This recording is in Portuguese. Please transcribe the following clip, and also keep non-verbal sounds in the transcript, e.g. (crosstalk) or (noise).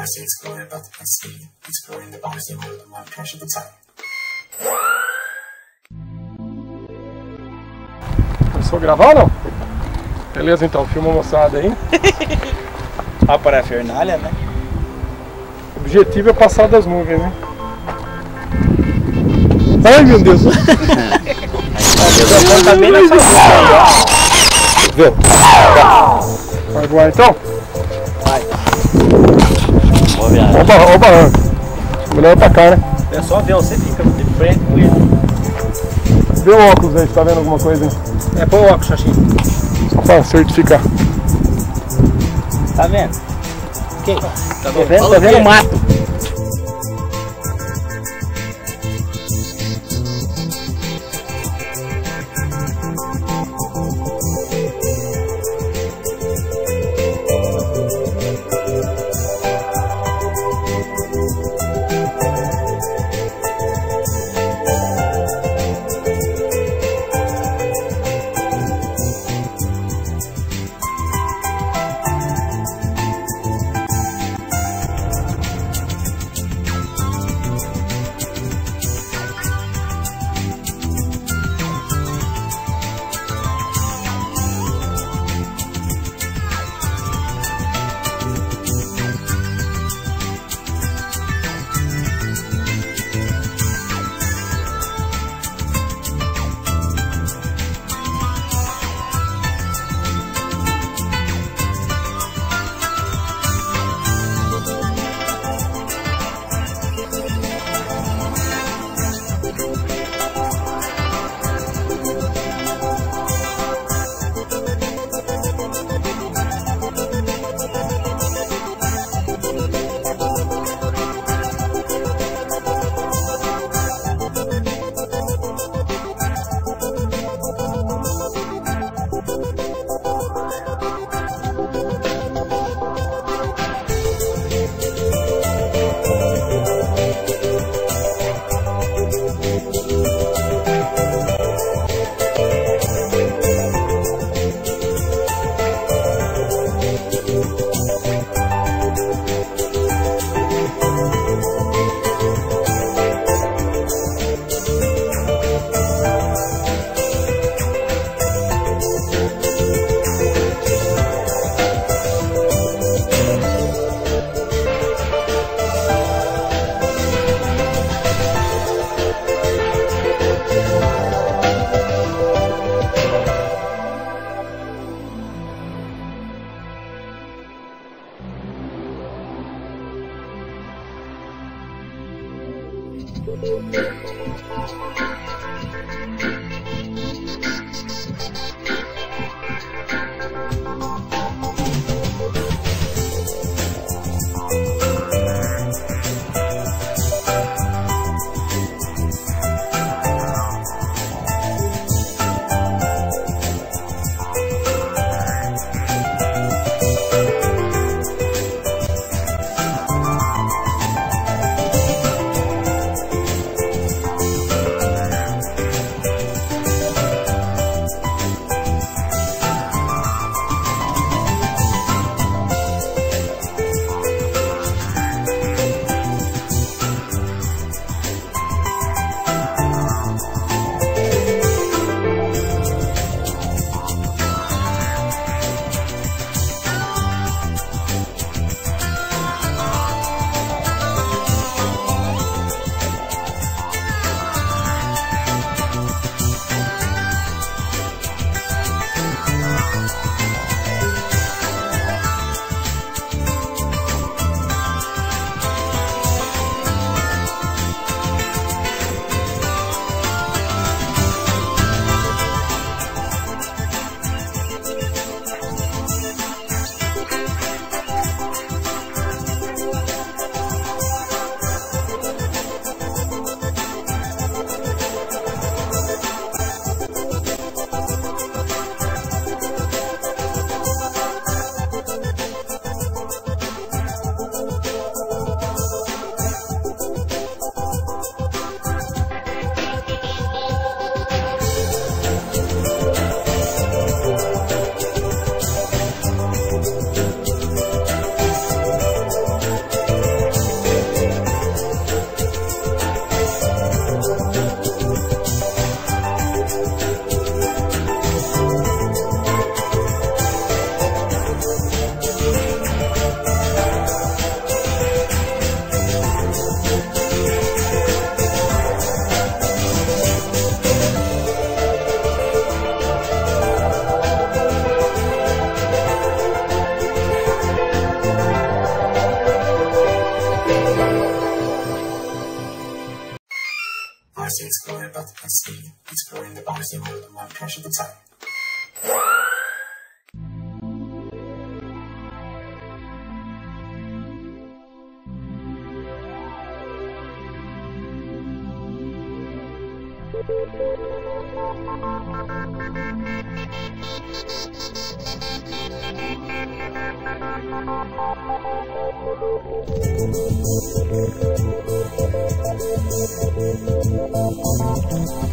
I see it's going about the conceit. Exploring the bodies that hold the love pressure the time. Começou a gravar ou não? Beleza então, filma a moçada aí. (laughs) A parafernália, né? O objetivo é passar das nuvens, né? Ai meu Deus! O (laughs) microfone tá bem na sua. Vê. Vai voar então? Boa viagem. Ó o barranco. Melhor pra cá, né? É só ver, você fica de frente com ele. Vê o óculos aí, tá vendo alguma coisa aí? É, põe o óculos, Xaxim. Só pra certificar. Tá vendo? Que? Tá bom. vendo? Tá vendo o mato? Thank you. depth and speed, exploring the bouncy world one crash at a time. Thank you. Jones.